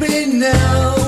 Me now.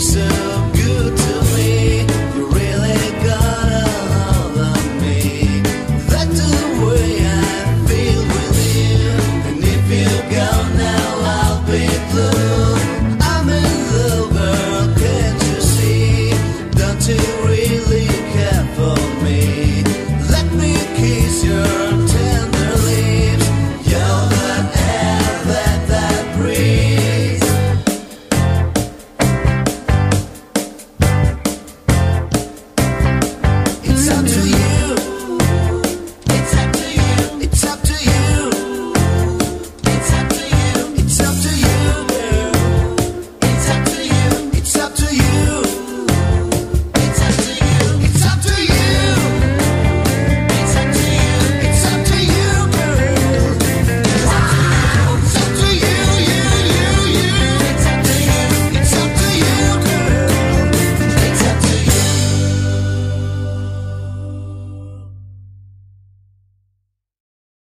just